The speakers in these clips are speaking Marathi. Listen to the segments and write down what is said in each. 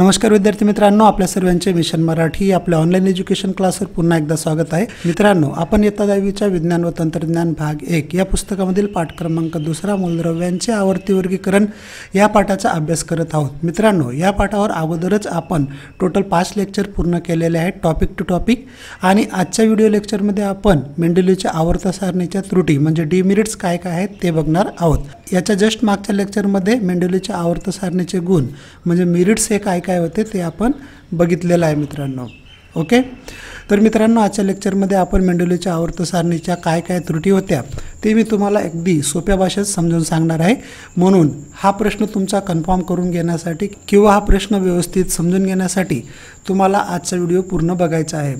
नमस्कार विद्यार्थी मित्रांनो आपल्या सर्वांचे मिशन मराठी आपल्या ऑनलाईन एज्युकेशन क्लासवर पुन्हा एकदा स्वागत आहे. मित्रांनो आपण इयत्ता दहावीच्या विज्ञान व तंत्रज्ञान भाग एक या पुस्तकामधील पाठ क्रमांक दुसरा मूलद्रव्यांचे आवर्ती वर्गीकरण या पाठाचा अभ्यास करत आहोत. मित्रांनो या पाठावर अगोदरच आपण टोटल पाच लेक्चर पूर्ण केलेले आहेत टॉपिक टू टॉपिक आणि आजच्या व्हिडिओ लेक्चरमध्ये आपण मेंडलीच्या आवर्त सारणीच्या त्रुटी म्हणजे डिमिरिट्स काय काय आहेत ते बघणार आहोत. याच्या जस्ट मागच्या लेक्चरमध्ये मेंडलीच्या आवर्त सारणीचे गुण म्हणजे मिरिट्स हे काय काय काय होते ते आपण बघितलेलं आहे मित्रांनो. ओके? तर मित्रांनो आजच्या लेक्चरमध्ये आपण मेंडोलीच्या आवर्त सारणीच्या काय काय त्रुटी होत्या ते मी तुम्हाला अगदी सोप्या भाषेत समजून सांगणार आहे. म्हणून हा प्रश्न तुमचा कन्फर्म करून घेण्यासाठी किंवा हा प्रश्न व्यवस्थित समजून घेण्यासाठी तुम्हाला आजचा व्हिडिओ पूर्ण बघायचा आहे.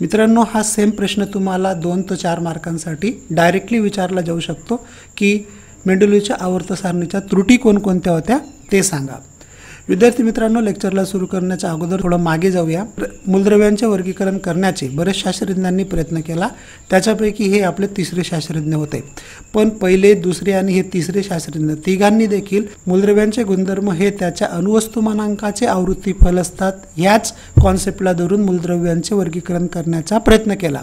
मित्रांनो हा सेम प्रश्न तुम्हाला दोन ते चार मार्कांसाठी डायरेक्टली विचारला जाऊ शकतो की मेंडोलीच्या आवर्त सारणीच्या त्रुटी कोणकोणत्या होत्या ते सांगा. विद्यार्थी मित्रांनो लेक्चरला सुरू करण्याच्या अगोदर थोडं मागे जाऊया. मूलद्रव्यांचे वर्गीकरण करण्याचे बरेच शास्त्रज्ञांनी प्रयत्न केला. त्याच्यापैकी हे आपले तिसरे शास्त्रज्ञ होते. पण पहिले दुसरे आणि हे तिसरे शास्त्रज्ञ तिघांनी देखील मूलद्रव्यांचे गुणधर्म हे त्याच्या अणुवस्तुमानांकाचे आवृत्ती फल असतात ह्याच कॉन्सेप्टला धरून मूलद्रव्यांचे वर्गीकरण करण्याचा प्रयत्न केला.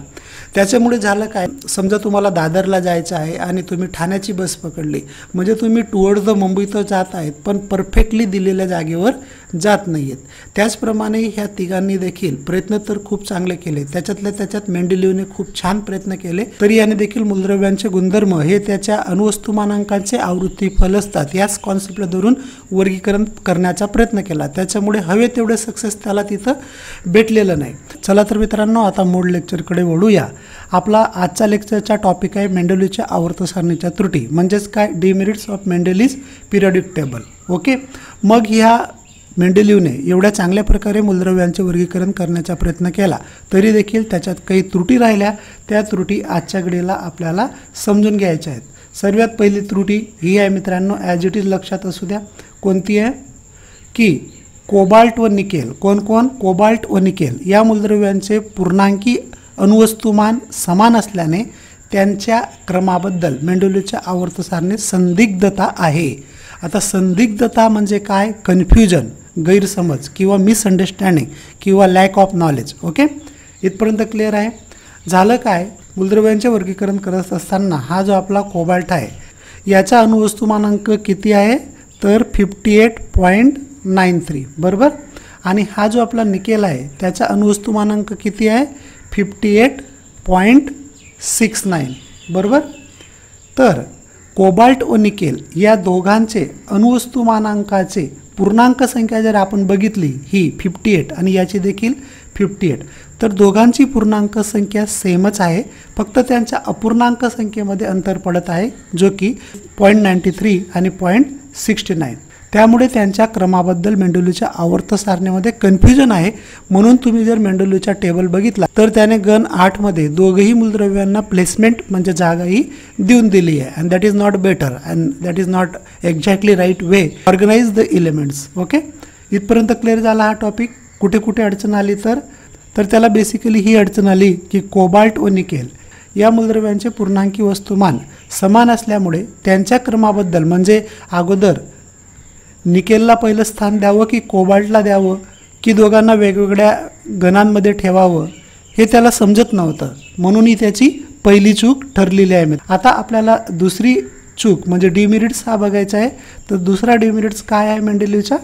त्याच्यामुळे झालं काय? समजा तुम्हाला दादरला जायचं आहे आणि तुम्ही ठाण्याची बस पकडली. म्हणजे तुम्ही टुवर्ड द मुंबई तर जात आहेत पण परफेक्टली दिलेल्या जागे जागेवर जात नाही आहेत त्याचप्रमाणे ह्या तिघांनी देखील प्रयत्न तर खूप चांगले केले. त्याच्यातल्या त्याच्यात मेंडेलिव्हने खूप छान प्रयत्न केले. तरी याने देखील मूलद्रव्यांचे गुणधर्म हे त्याच्या अणुवस्तुमानांकांचे आवृत्ती फल असतात याच कॉन्सेप्टला धरून वर्गीकरण करण्याचा प्रयत्न केला. त्याच्यामुळे हवे तेवढे सक्सेस त्याला तिथं भेटलेलं नाही. चला तर मित्रांनो आता मूळ लेक्चरकडे वळूया. आपला आजचा लेक्चरचा टॉपिक आहे मेंडेलीच्या आवर्त सारणीच्या त्रुटी. म्हणजेच काय? Demerits of Mendeleev's periodic table okay? मग ह्या मेंडेलिव्हने एवढ्या चांगल्या प्रकारे मूलद्रव्यांचे वर्गीकरण करण्याचा प्रयत्न केला तरी देखील त्याच्यात काही त्रुटी राहिल्या. त्या त्रुटी आजच्या घडीला आपल्याला समजून घ्यायच्या आहेत. सर्वात पहिली त्रुटी ही आहे मित्रांनो ॲज इट इज लक्षात असू द्या. कोणती आहे? की कोबाल्ट व निकेल. कोण कोण? कोबाल्ट व निकेल. या मूलद्रव्यांचे पूर्णांकी अणुवस्तुमान समान असल्याने त्यांच्या क्रमाबद्दल मेंडोलीच्या आवर्तसारणे संदिग्धता आहे. आता संदिग्धता म्हणजे काय? कन्फ्युजन गैरसमज किंवा मिसअंडरस्टँडिंग किंवा लॅक ऑफ नॉलेज ओके इथपर्यंत क्लिअर आहे? झालं काय? मूलद्रव्यांचे वर्गीकरण करत असताना हा जो आपला कोबाल्ट आहे याचा अणुवस्तुमानांक किती आहे? तर fifty eight point nine three बरोबर? आणि हा जो आपला निकेल आहे त्याचा अणुवस्तुमानांक किती आहे? Fifty eight point six nine बरोबर? तर कोबाल्ट व निकेल या दोघांचे अणुवस्तुमानांकाचे पूर्णांक संख्या जर आपण बघितली ही फिफ्टी एट आणि याची देखील फिफ्टी एट तर दोघांची पूर्णांक संख्या सेमच आहे. फक्त त्यांच्या अपूर्णांक संख्येमध्ये अंतर पडत आहे जो की पॉईंट नाईंटी थ्री आणि पॉईंट सिक्स्टी नाईन त्यामुळे त्यांच्या क्रमाबद्दल मेंडोलीच्या आवर्त सारणीमध्ये कन्फ्युजन आहे. म्हणून तुम्ही जर मेंडोलीचा टेबल बघितला तर त्याने गण आठमध्ये दोघंही मूलद्रव्यांना प्लेसमेंट म्हणजे जागाही देऊन दिली आहे. And that is not better and that is not exactly right way organise the elements okay इथपर्यंत क्लिअर झाला हा टॉपिक कुठे कुठे अडचण आली तर? तर त्याला बेसिकली ही अडचण आली की कोबाल्ट व निकेल या मूलद्रव्यांचे पूर्णांकी वस्तुमान समान असल्यामुळे त्यांच्या क्रमाबद्दल म्हणजे अगोदर निकेलला पहिलं स्थान द्यावं की कोबाल्टला द्यावं? की दोघांना वेगवेगळ्या गणांमध्ये ठेवावं? हे त्याला समजत नव्हतं. म्हणून ही त्याची पहिली चूक ठरलेली आहे. आता आपल्याला दुसरी चूक म्हणजे डिमिरिट्स हा बघायचा आहे. तर दुसरा डिमिरिट्स काय आहे मेंडेलिव्हचा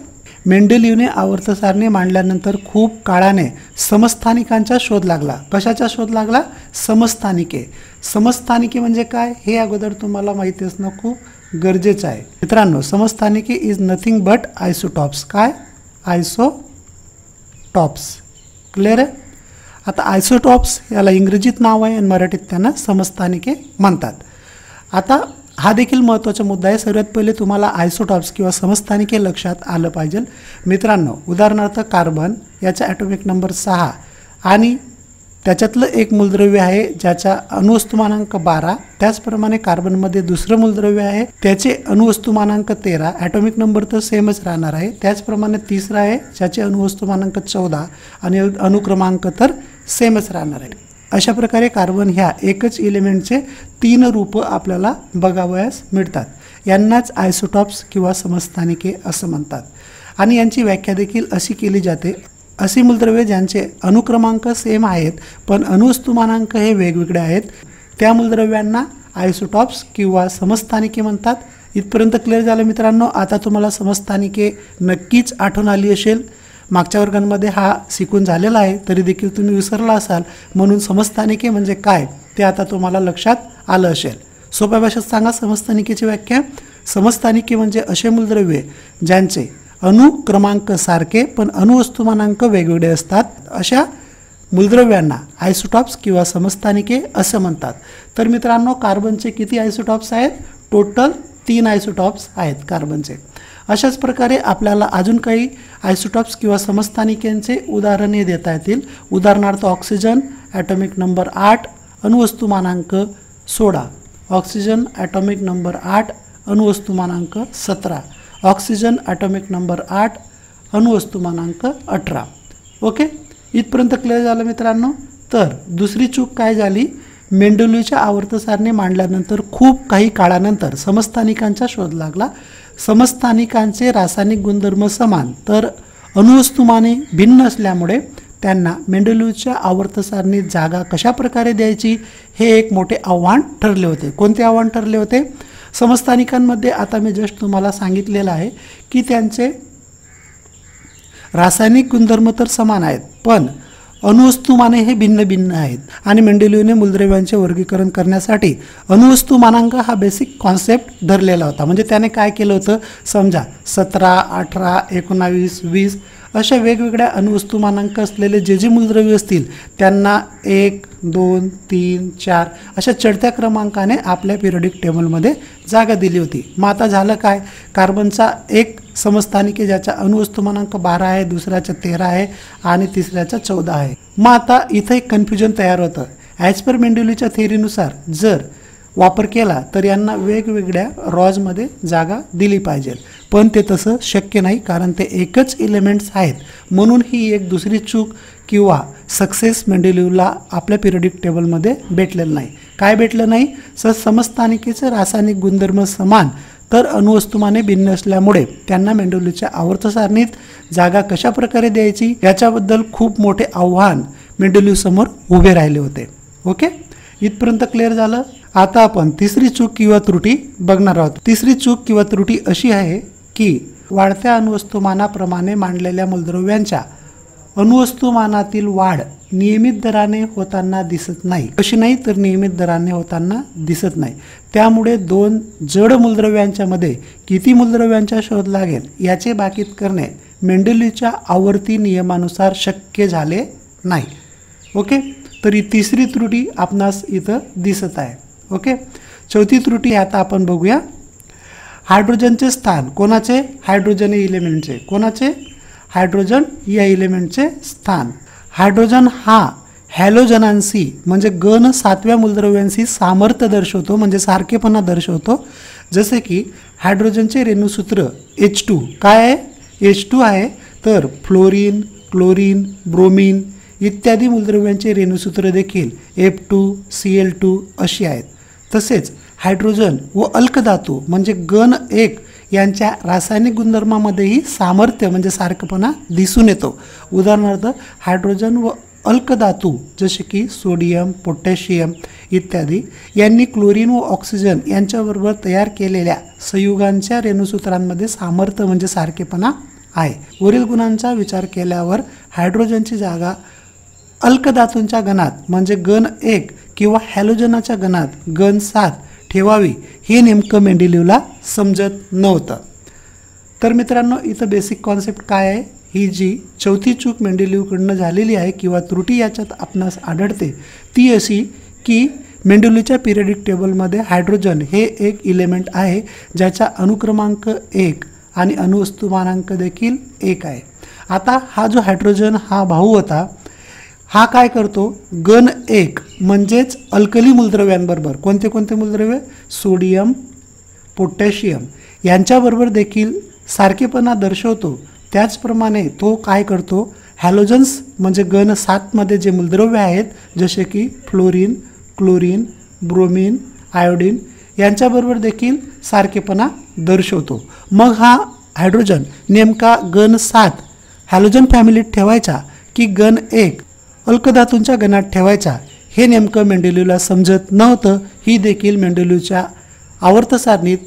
मेंडेलिव्हने आवर्तसारणी मांडल्यानंतर खूप काळाने समस्थानिकांचा शोध लागला. कशाचा शोध लागला? समस्थानिके. समस्थानिके म्हणजे काय? हे अगोदर तुम्हाला माहिती असणं खूप गरजेचं आहे. मित्रांनो समस्थानिके इज नथिंग बट आयसोटॉप्स काय? आयसोटॉप्स क्लिअर आहे? आता आयसोटॉप्स याला इंग्रजीत नाव आहे आणि मराठीत त्यांना समस्थानिके म्हणतात. आता हा देखील महत्त्वाचा मुद्दा आहे. सर्वात पहिले तुम्हाला आयसोटॉप्स किंवा समस्थानिके लक्षात आलं पाहिजे. मित्रांनो उदाहरणार्थ कार्बन याचा ॲटोमिक नंबर सहा आणि त्याच्यातलं एक मूलद्रव्य आहे ज्याचा अणुवस्तुमानांक बारा. त्याचप्रमाणे कार्बनमध्ये दुसरं मूलद्रव्य आहे त्याचे अणुवस्तुमानांक तेरा. ॲटॉमिक नंबर तर सेमच राहणार आहे. त्याचप्रमाणे तिसरं आहे ज्याचे अणुवस्तुमानांक चौदा. आणि अणुक्रमांक तर सेमच राहणार आहे. अशा प्रकारे कार्बन ह्या एकच इलिमेंटचे तीन रूपं आपल्याला बघावयास मिळतात. यांनाच आयसोटॉप्स किंवा समस्थानिके असं म्हणतात. आणि यांची व्याख्या देखील अशी केली जाते. अशी मूलद्रव्ये ज्यांचे अनुक्रमांक सेम आहेत पण अणुवस्तुमानांक हे वेगवेगळे आहेत त्या मूलद्रव्यांना आयसोटॉप्स किंवा समस्थानिके म्हणतात. इथपर्यंत क्लिअर झालं मित्रांनो. आता तुम्हाला समस्थानिके नक्कीच आठवण आली असेल. मागच्या वर्गांमध्ये हा शिकून झालेला आहे तरी देखील तुम्ही विसरला असाल. म्हणून समस्थानिके म्हणजे काय ते आता तुम्हाला लक्षात आलं असेल. सोप्या भाषेत सांगा समस्थानिकेची व्याख्या. समस्थानिके म्हणजे असे मूलद्रव्ये ज्यांचे अणुक्रमांक सारखे पण अणुवस्तुमानांक वेगवेगळे असतात. अशा मूलद्रव्यांना आयसोटॉप्स किंवा समस्थानिके असं म्हणतात. तर मित्रांनो कार्बनचे किती आयसोटॉप्स आहेत? टोटल तीन आयसोटॉप्स आहेत कार्बनचे अशाच प्रकारे आपल्याला अजून काही आयसोटॉप्स किंवा समस्थानिकांचे उदाहरणे देता येतील. उदाहरणार्थ ऑक्सिजन ॲटॉमिक नंबर आठ अणुवस्तुमानांक सोळा. ऑक्सिजन ॲटॉमिक नंबर आठ अणुवस्तुमानांक सतरा. ऑक्सिजन ॲटॉमिक नंबर आठ अणुवस्तुमानांक अठरा. ओके? इथपर्यंत क्लिअर झालं मित्रांनो? तर दुसरी चूक काय झाली? मेंडुलीच्या आवर्तसारणी मांडल्यानंतर खूप काही काळानंतर समस्थानिकांचा शोध लागला. समस्थानिकांचे रासायनिक गुणधर्म समान तर अणुवस्तुमाने भिन्न असल्यामुळे त्यांना मेंडुलीच्या आवर्तसारणीत जागा कशा प्रकारे द्यायची? हे एक मोठे आव्हान ठरले होते. कोणते आव्हान ठरले होते? समस्थानिकांमध्ये आता मी जस्ट तुम्हाला सांगितलेलं आहे की त्यांचे रासायनिक गुणधर्म तर समान आहेत पण अणुवस्तुमाने हे भिन्न भिन्न आहेत. आणि मेंडेलिव्हने मूलद्रव्यांचे वर्गीकरण करण्यासाठी अणुवस्तुमानांक हा बेसिक कॉन्सेप्ट धरलेला होता. म्हणजे त्याने काय केलं होतं? समजा सतरा अठरा एकोणावीस वीस अशा वेगवेगळ्या अणुवस्तुमानांक असलेले जे जे मूलद्रव्य असतील त्यांना एक दोन तीन चार अशा चढत्या क्रमांकाने आपल्या पिरियडिक टेबलमध्ये जागा दिली होती. मग आता झालं काय? कार्बनचा एक समस्थानिके ज्याचा अणुवस्तुमानांक बारा आहे दुसऱ्याचा तेरा आहे आणि तिसऱ्याचा चौदा आहे. मग आता इथं एक कन्फ्युजन तयार होतं. ॲज पर मेंडुलीच्या थेअरीनुसार जर वापर केला तर यांना वेगवेगळ्या रॉजमध्ये जागा दिली पाहिजे. पण ते तसं शक्य नाही कारण ते एकच इलेमेंट्स आहेत. म्हणून ही एक दुसरी चूक किंवा सक्सेस मेंडेल्यूला आपल्या पिरियडिक टेबलमध्ये भेटलेलं नाही. काय भेटलं नाही? सर समस्थानिकेचे रासायनिक गुणधर्म समान तर अणुवस्तुमाने भिन्न असल्यामुळे त्यांना मेंडोलीच्या आवर्तसारणीत जागा कशा प्रकारे द्यायची याच्याबद्दल खूप मोठे आव्हान मेंडोलीसमोर उभे राहिले होते. ओके? इथपर्यंत क्लिअर झालं? आता आपण तिसरी चूक किंवा त्रुटी बघणार आहोत. तिसरी चूक किंवा त्रुटी अशी आहे की वाढत्या अणुवस्तुमानाप्रमाणे मांडलेल्या मूलद्रव्यांच्या अणुवस्तुमानातील वाढ नियमित दराने होताना दिसत नाही. कशी नाही तर नियमित दराने होताना दिसत नाही. त्यामुळे दोन जड मूलद्रव्यांच्या मध्ये किती मूलद्रव्यांचा शोध लागेल याचे बाकीत करणे मेंडलीच्या आवर्ती नियमानुसार शक्य झाले नाही. ओके? तर ही तिसरी त्रुटी आपणास इथं दिसत आहे. ओके? चौथी त्रुटी आता आपण बघूया. हायड्रोजनचे स्थान कोणाचे? हायड्रोजन या इलेमेंटचे. कोणाचे? हायड्रोजन या इलेमेंटचे स्थान. हायड्रोजन हा हॅलोजनांशी म्हणजे गण सातव्या मूलद्रव्यांशी सामर्थ्य दर्शवतो म्हणजे सारखेपणा दर्शवतो. जसे की हायड्रोजनचे रेणूसूत्र एच टू काय आहे? एच टू आहे. तर फ्लोरीन क्लोरीन ब्रोमीन इत्यादी मूलद्रव्यांचे रेणूसूत्र देखील F two C L two अशी आहेत. तसेच हायड्रोजन व अल्कधातू म्हणजे गण एक यांच्या रासायनिक गुणधर्मामध्येही सामर्थ्य म्हणजे सारखपणा दिसून येतो. उदाहरणार्थ हायड्रोजन व अल्कधातू जसे की सोडियम पोटॅशियम इत्यादी यांनी क्लोरीन व ऑक्सिजन यांच्याबरोबर तयार केलेल्या संयुगांच्या रेणुसूत्रांमध्ये सामर्थ्य म्हणजे सारखेपणा आहे. वरील गुणांचा विचार केल्यावर हायड्रोजनची जागा अल्कधातूंच्या गणात म्हणजे गण एक किंवा हॅलोजनाच्या गणात गण सात ठेवावी हे नेमकं मेंडेलिव्हला समजत नव्हतं. तर मित्रांनो इथं बेसिक कॉन्सेप्ट काय आहे? ही जी चौथी चूक मेंडेलिव्हकडनं झालेली आहे किंवा त्रुटी याच्यात आपणास आढळते ती अशी की मेंडुलीच्या पिरियडिक टेबलमध्ये हायड्रोजन हे एक इलेमेंट आहे ज्याचा अनुक्रमांक एक आणि अणुवस्तुमानांक देखील एक आहे. आता हा जो हायड्रोजन हा भाऊ होता हा काय करतो? गण एक म्हणजेच अल्कली मूलद्रव्यांबरोबर. कोणते कोणते मूलद्रव्य? Sodium potassium. यांच्याबरोबर देखील सारखेपणा दर्शवतो. त्याचप्रमाणे तो काय करतो? हॅलोजन्स म्हणजे गण सातमध्ये जे मूलद्रव्य आहेत जसे की फ्लोरीन क्लोरीन ब्रोमीन आयोडीन यांच्याबरोबर देखील सारखेपणा दर्शवतो. मग हा हायड्रोजन नेमका गण सात हॅलोजन फॅमिलीत ठेवायचा की गण एक? अल्कधातूंच्या गणात ठेवायचा. हे नेमकं मेंडेल्यूला समजत नव्हतं. ही देखील मेंडेल्यूच्या आवर्तसारणीत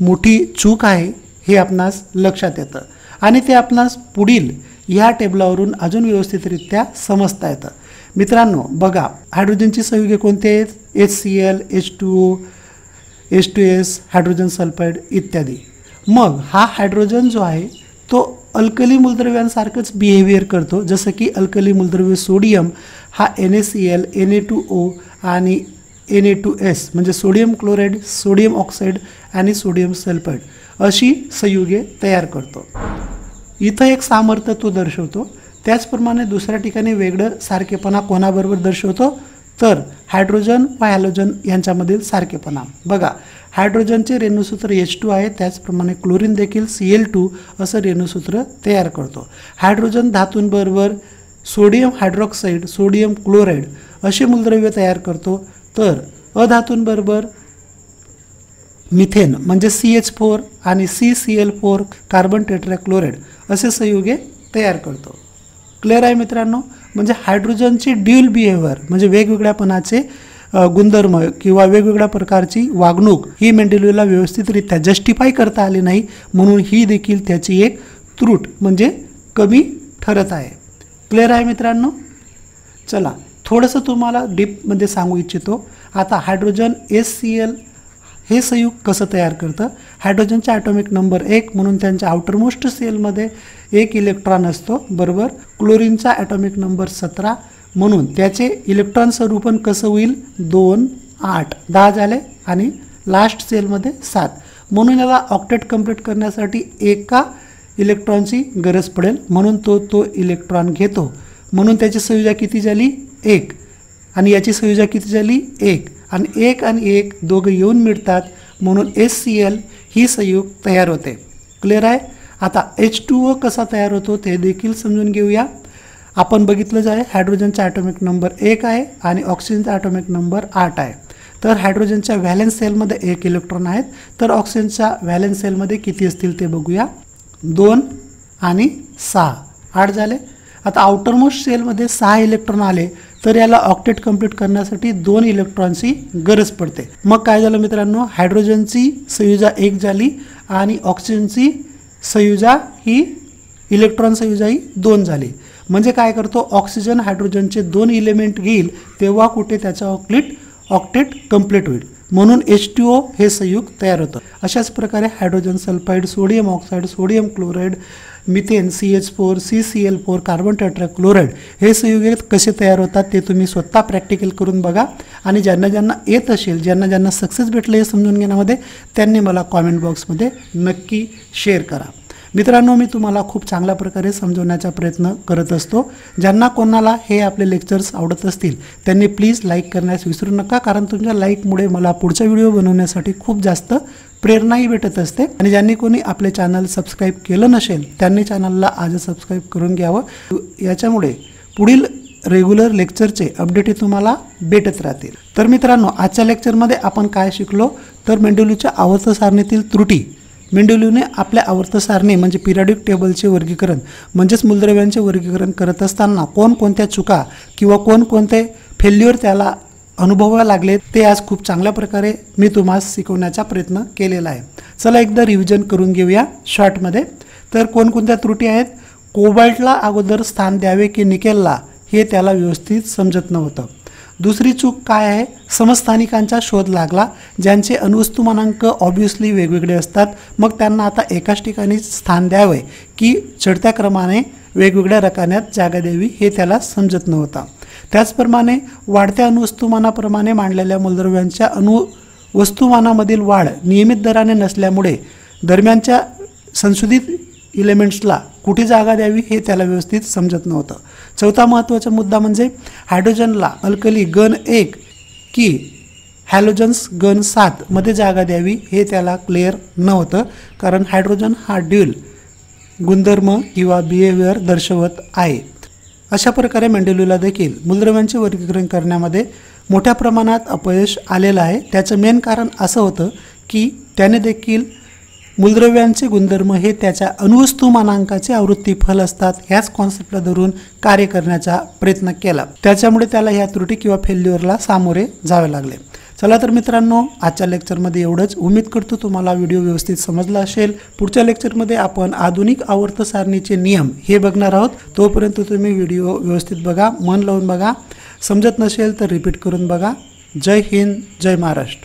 मोठी चूक आहे हे आपणास लक्षात येतं. आणि ते आपणास पुढील ह्या टेबलावरून अजून व्यवस्थितरित्या समजता येतं. मित्रांनो बघा हायड्रोजनची संयुगे कोणते आहेत? H C L H two O H two S hydrogen sulphide इत्यादी. मग हा हायड्रोजन जो आहे तो अल्कली मूलद्रव्यांसारखंच बिहेवियर करतो. जसं की अल्कली मूलद्रव्य सोडियम हा N A C L N A two O आणि एन ए टू एस म्हणजे सोडियम क्लोराईड सोडियम ऑक्साईड आणि सोडियम सल्फाईड अशी संयुगे तयार करतो. इथं एक सामर्थ्य तो दर्शवतो. त्याचप्रमाणे दुसऱ्या ठिकाणी वेगळं सारखेपणा कोणाबरोबर दर्शवतो? तर हायड्रोजन व हॅलोजन यांच्यामधील सारखेपणा. बघा हायड्रोजनचे रेणुसूत्र एच टू आहे. त्याचप्रमाणे क्लोरीन देखील सी एल टू असं रेणूसूत्र तयार करतो. हायड्रोजन धातूंबरोबर सोडियम हायड्रॉक्साईड सोडियम क्लोराईड असे मूलद्रव्य तयार करतो. तर अधातूंबरोबर मिथेन म्हणजे सी एच फोर आणि C C L four carbon tetrachloride असे संयुगे तयार करतो. क्लिअर आहे मित्रांनो? म्हणजे हायड्रोजनचे ड्युल बिहेवियर म्हणजे वेगवेगळ्यापणाचे गुणधर्म किंवा वेगवेगळ्या प्रकारची वागणूक ही मेंडेल्यूला व्यवस्थितरित्या जस्टिफाय करता आली नाही म्हणून ही देखील त्याची एक त्रुट म्हणजे कमी ठरत आहे. क्लिअर आहे मित्रांनो? चला थोडंसं तुम्हाला डीपमध्ये सांगू इच्छितो. आता हायड्रोजन एस सी एल हे संयुग कसं तयार करतं? हायड्रोजनचा ॲटॉमिक नंबर एक म्हणून त्यांच्या आउटरमोस्ट सेलमध्ये एक इलेक्ट्रॉन असतो बरोबर? क्लोरीनचा ॲटॉमिक नंबर सतरा म्हणून त्याचे इलेक्ट्रॉन स्वरूपण कसं होईल? दोन आठ. दहा झाले आणि लास्ट सेलमध्ये सात. म्हणून याला ऑक्टेट कंप्लीट करण्यासाठी एका इलेक्ट्रॉनची गरज पडेल. म्हणून तो तो इलेक्ट्रॉन घेतो. म्हणून त्याची संयुजा किती झाली? एक. आणि याची संयुजा किती झाली? एक. आणि एक आणि एक दोघं येऊन मिळतात. म्हणून एस सी एल ही संयुग तयार होते. क्लिअर आहे? आता एच टू ओ कसा तयार होतो ते देखील समजून घेऊया. आपण बघितलंच आहे हायड्रोजनचा ॲटॉमिक नंबर एक आहे आणि ऑक्सिजनचा ॲटॉमिक नंबर आठ आहे. तर हायड्रोजनच्या व्हॅलेन्स सेलमध्ये एक इलेक्ट्रॉन आहेत. तर ऑक्सिजनच्या व्हॅलेन्स सेलमध्ये किती असतील ते बघूया. दोन आणि सहा. आठ झाले. आता आउटरमोस्ट सेलमध्ये सहा इलेक्ट्रॉन आले तर याला ऑक्टेट कंप्लीट करण्यासाठी दोन इलेक्ट्रॉनची गरज पडते. मग काय झालं मित्रांनो? हायड्रोजनची संयुजा एक झाली आणि ऑक्सिजनची संयुजा ही इलेक्ट्रॉन संयुजा ही दोन झाली. म्हणजे काय करतो? ऑक्सिजन हायड्रोजनचे दोन इलेमेंट घेईल तेव्हा कुठे त्याचा ऑक्लिट ऑक्टेट कंप्लीट होईल. म्हणून एच टी ओ हे संयुग तयार होतं. अशाच प्रकारे hydrogen sulphide sodium oxide sodium chloride methane C H four C C L four carbon tetra chloride हे संयुगे कसे तयार होतात ते तुम्ही स्वतः प्रॅक्टिकल करून बघा. आणि ज्यांना ज्यांना येत असेल ज्यांना ज्यांना सक्सेस भेटलं हे समजून घेण्यामध्ये त्यांनी मला कॉमेंट बॉक्समध्ये नक्की शेअर करा. मित्रांनो मी तुम्हाला खूप चांगल्या प्रकारे समजवण्याचा प्रयत्न करत असतो. ज्यांना कोणाला हे आपले लेक्चर्स आवडत असतील त्यांनी प्लीज लाईक करण्यास विसरू नका कारण तुमच्या लाईकमुळे मला पुढचा व्हिडिओ बनवण्यासाठी खूप जास्त प्रेरणाही भेटत असते. आणि ज्यांनी कोणी आपले चॅनल सबस्क्राईब केलं नसेल त्यांनी चॅनलला आज सबस्क्राईब करून घ्यावं. याच्यामुळे पुढील रेग्युलर लेक्चरचे अपडेट तुम्हाला भेटत राहतील. तर मित्रांनो आजच्या लेक्चरमध्ये आपण काय शिकलो? तर मेंडोलीच्या आवर्त सारणीतील त्रुटी. मेंडुलीने आपल्या आवर्त सारणी म्हणजे पिरियडिक टेबलचे वर्गीकरण म्हणजेच मूलद्रव्यांचे वर्गीकरण करत असताना कोणकोणत्या चुका किंवा कोणकोणते फेल्युअर त्याला अनुभवावे लागले ते आज खूप चांगल्या प्रकारे मी तुम्हाला शिकवण्याचा प्रयत्न केलेला आहे. चला एकदा रिव्हिजन करून घेऊया शॉर्टमध्ये तर कोणकोणत्या त्रुटी आहेत? कोबाल्टला अगोदर स्थान द्यावे की निकेलला हे त्याला व्यवस्थित समजत नव्हतं. दुसरी चूक काय आहे? समस्थानिकांचा शोध लागला ज्यांचे अणुवस्तुमानांक ऑब्विसली वेगवेगळे असतात. मग त्यांना आता एकाच ठिकाणी स्थान द्यावे की चढत्या क्रमाने वेगवेगळ्या रकान्यात जागा द्यावी हे त्याला समजत नव्हतं. त्याचप्रमाणे वाढत्या अणुवस्तुमानाप्रमाणे मांडलेल्या मूलद्रव्यांच्या अणु वस्तुमानामधील वाढ नियमित दराने नसल्यामुळे दरम्यानच्या संशोधित इलेमेंट्सला कुठे जागा द्यावी हे त्याला व्यवस्थित समजत नव्हतं. चौथा महत्त्वाचा मुद्दा म्हणजे हायड्रोजनला अल्कली गण एक की हॅलोजन्स गण सात मध्ये जागा द्यावी हे त्याला क्लिअर नव्हतं. कारण हायड्रोजन हा ड्युल गुणधर्म किंवा बिहेवियर दर्शवत आहे. अशा प्रकारे मेंडेलूला देखील मूलद्रव्यांचे वर्गीकरण करण्यामध्ये मोठ्या प्रमाणात अपयश आलेलं आहे. त्याचं मेन कारण असं होतं की त्याने देखील मूलद्रव्यांचे गुणधर्म हे त्याच्या अणुवस्तुमानांकाचे आवृत्ती फल असतात. ह्याच कॉन्सेप्टला धरून कार्य करण्याचा प्रयत्न केला. त्याच्यामुळे त्याला ह्या त्रुटी किंवा फेल्युअरला सामोरे जावे लागले. चला तर मित्रांनो आजच्या लेक्चरमध्ये एवढंच. उम्मीद करतो तुम्हाला व्हिडिओ व्यवस्थित समजला असेल. पुढच्या लेक्चरमध्ये आपण आधुनिक आवर्त सारणीचे नियम हे बघणार आहोत. तोपर्यंत तुम्ही व्हिडिओ व्यवस्थित बघा मन लावून बघा. समजत नसेल तर रिपीट करून बघा. जय हिंद जय महाराष्ट्र.